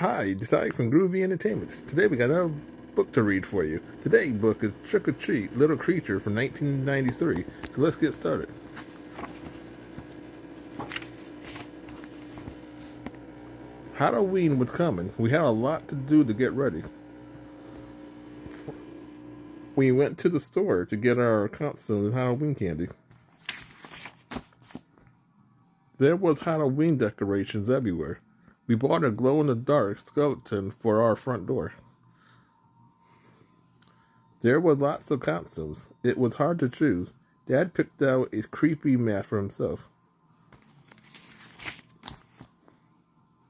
Hi, Ty from Groovy Entertainment. Today we got another book to read for you. Today's book is Trick or Treat, Little Critter from 1993. So let's get started. Halloween was coming. We had a lot to do to get ready. We went to the store to get our costumes and Halloween candy. There was Halloween decorations everywhere. We bought a glow-in-the-dark skeleton for our front door. There were lots of costumes. It was hard to choose. Dad picked out a creepy mask for himself.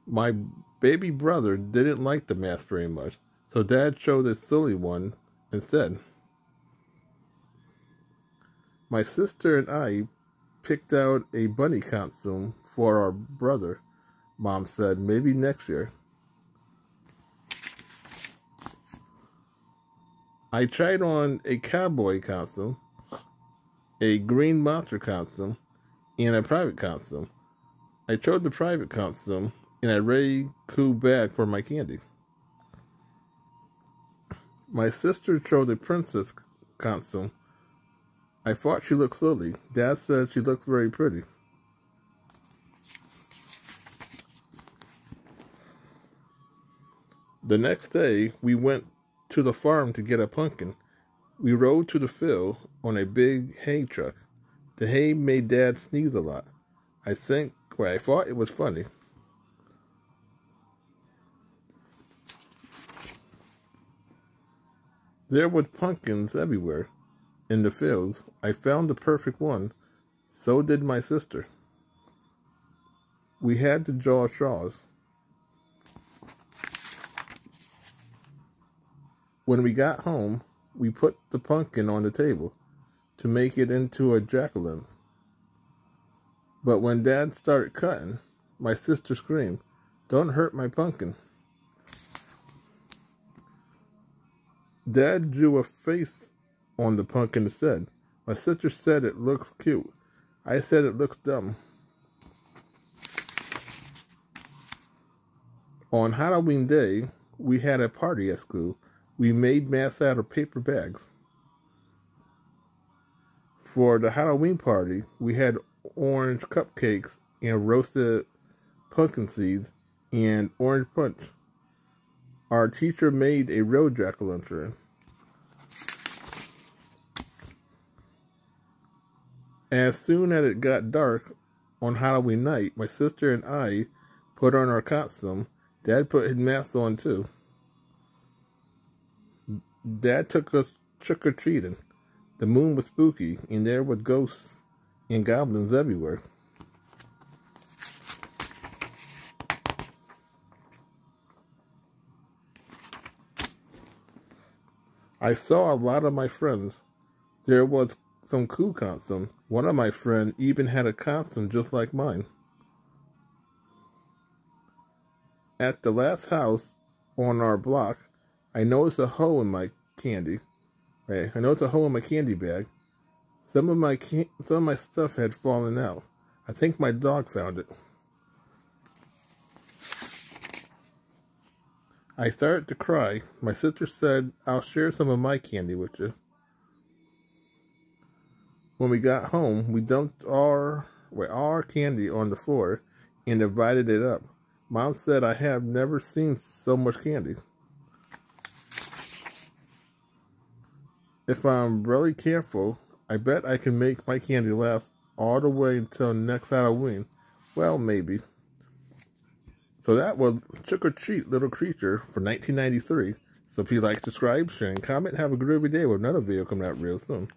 My baby brother didn't like the mask very much, so Dad chose a silly one instead. My sister and I picked out a bunny costume for our brother. Mom said, maybe next year. I tried on a cowboy costume, a green monster costume, and a private costume. I chose the private costume and a really cool bag for my candy. My sister chose a princess costume. I thought she looked silly. Dad said she looks very pretty. The next day, we went to the farm to get a pumpkin. We rode to the field on a big hay truck. The hay made Dad sneeze a lot. I think, well, I thought it was funny. There were pumpkins everywhere in the fields. I found the perfect one. So did my sister. We had to draw straws. When we got home, we put the pumpkin on the table to make it into a jack-o'-lantern. But when Dad started cutting, my sister screamed, Don't hurt my pumpkin. Dad drew a face on the pumpkin and said, My sister said it looks cute. I said it looks dumb. On Halloween Day, we had a party at school. We made masks out of paper bags. For the Halloween party, we had orange cupcakes and roasted pumpkin seeds and orange punch. Our teacher made a real jack-o'-lantern. As soon as it got dark on Halloween night, my sister and I put on our costume. Dad put his mask on too. Dad took us trick or treating. The moon was spooky, and there were ghosts and goblins everywhere. I saw a lot of my friends. There was some cool costume. One of my friends even had a costume just like mine. At the last house on our block, I noticed a hole in my candy. Right, I noticed a hole in my candy bag. Some of my some of my stuff had fallen out. I think my dog found it. I started to cry. My sister said, I'll share some of my candy with you. When we got home, we dumped our, well, our candy on the floor and divided it up. Mom said I have never seen so much candy. If I'm really careful, I bet I can make my candy last all the way until next Halloween. Well, maybe. So that was Trick or Treat Little Critter for 1993. So if you like, subscribe, share, and comment, have a groovy day with another video coming out real soon.